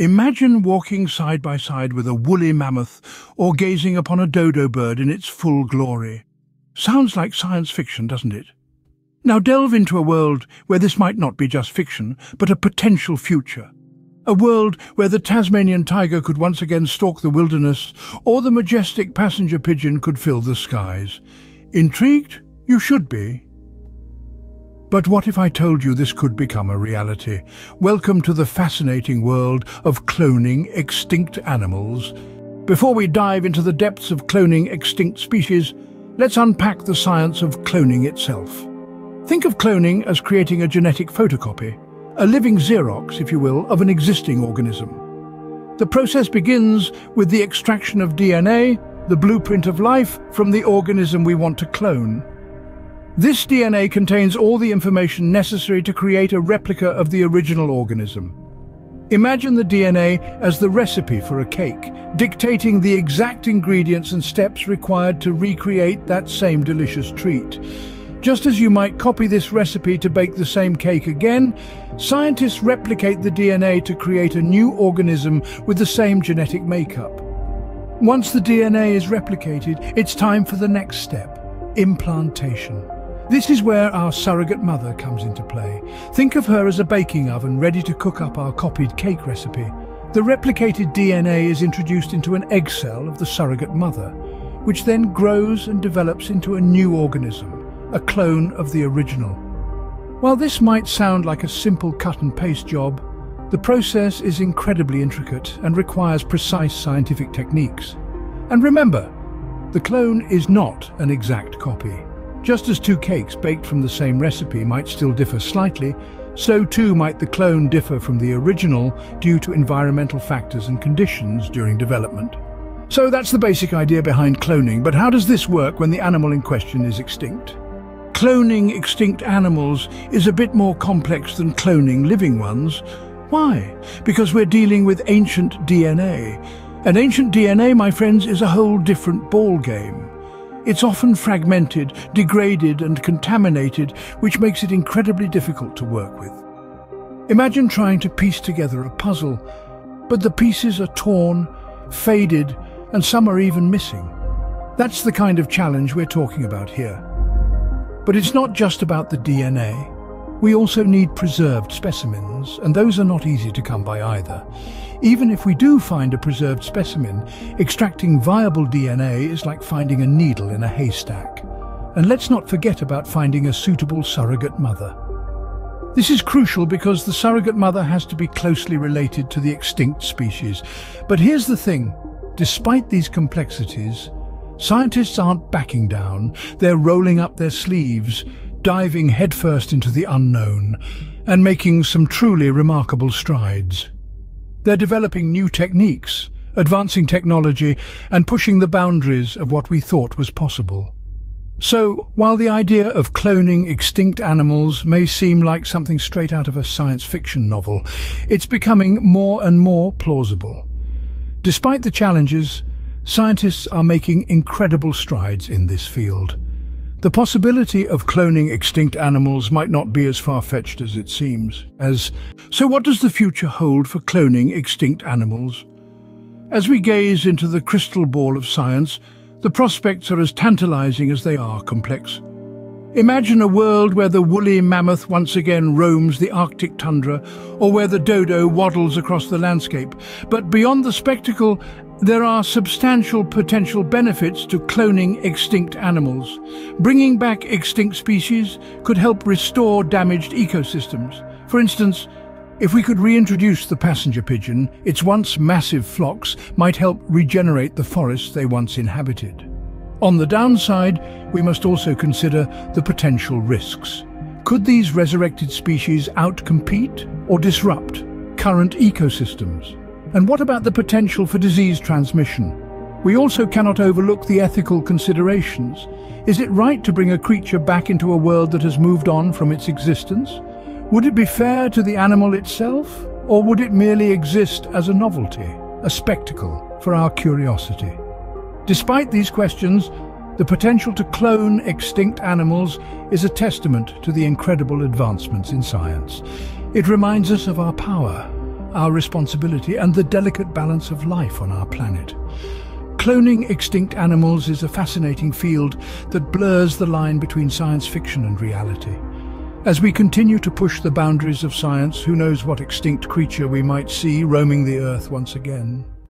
Imagine walking side by side with a woolly mammoth or gazing upon a dodo bird in its full glory. Sounds like science fiction, doesn't it? Now delve into a world where this might not be just fiction, but a potential future. A world where the Tasmanian tiger could once again stalk the wilderness, or the majestic passenger pigeon could fill the skies. Intrigued? You should be. But what if I told you this could become a reality? Welcome to the fascinating world of cloning extinct animals. Before we dive into the depths of cloning extinct species, let's unpack the science of cloning itself. Think of cloning as creating a genetic photocopy, a living Xerox, if you will, of an existing organism. The process begins with the extraction of DNA, the blueprint of life, from the organism we want to clone. This DNA contains all the information necessary to create a replica of the original organism. Imagine the DNA as the recipe for a cake, dictating the exact ingredients and steps required to recreate that same delicious treat. Just as you might copy this recipe to bake the same cake again, scientists replicate the DNA to create a new organism with the same genetic makeup. Once the DNA is replicated, it's time for the next step, implantation. This is where our surrogate mother comes into play. Think of her as a baking oven ready to cook up our copied cake recipe. The replicated DNA is introduced into an egg cell of the surrogate mother, which then grows and develops into a new organism, a clone of the original. While this might sound like a simple cut and paste job, the process is incredibly intricate and requires precise scientific techniques. And remember, the clone is not an exact copy. Just as two cakes baked from the same recipe might still differ slightly, so too might the clone differ from the original due to environmental factors and conditions during development. So that's the basic idea behind cloning, but how does this work when the animal in question is extinct? Cloning extinct animals is a bit more complex than cloning living ones. Why? Because we're dealing with ancient DNA. And ancient DNA, my friends, is a whole different ballgame. It's often fragmented, degraded and contaminated, which makes it incredibly difficult to work with. Imagine trying to piece together a puzzle, but the pieces are torn, faded, and some are even missing. That's the kind of challenge we're talking about here. But it's not just about the DNA. We also need preserved specimens, and those are not easy to come by either. Even if we do find a preserved specimen, extracting viable DNA is like finding a needle in a haystack. And let's not forget about finding a suitable surrogate mother. This is crucial because the surrogate mother has to be closely related to the extinct species. But here's the thing, despite these complexities, scientists aren't backing down, they're rolling up their sleeves, diving headfirst into the unknown and making some truly remarkable strides. They're developing new techniques, advancing technology and pushing the boundaries of what we thought was possible. So, while the idea of cloning extinct animals may seem like something straight out of a science fiction novel, it's becoming more and more plausible. Despite the challenges, scientists are making incredible strides in this field. The possibility of cloning extinct animals might not be as far-fetched as it seems. As So what does the future hold for cloning extinct animals? As we gaze into the crystal ball of science, the prospects are as tantalizing as they are complex. Imagine a world where the woolly mammoth once again roams the Arctic tundra, or where the dodo waddles across the landscape. But beyond the spectacle, there are substantial potential benefits to cloning extinct animals. Bringing back extinct species could help restore damaged ecosystems. For instance, if we could reintroduce the passenger pigeon, its once massive flocks might help regenerate the forests they once inhabited. On the downside, we must also consider the potential risks. Could these resurrected species outcompete or disrupt current ecosystems? And what about the potential for disease transmission? We also cannot overlook the ethical considerations. Is it right to bring a creature back into a world that has moved on from its existence? Would it be fair to the animal itself? Or would it merely exist as a novelty, a spectacle for our curiosity? Despite these questions, the potential to clone extinct animals is a testament to the incredible advancements in science. It reminds us of our power, our responsibility and the delicate balance of life on our planet. Cloning extinct animals is a fascinating field that blurs the line between science fiction and reality. As we continue to push the boundaries of science, who knows what extinct creature we might see roaming the earth once again.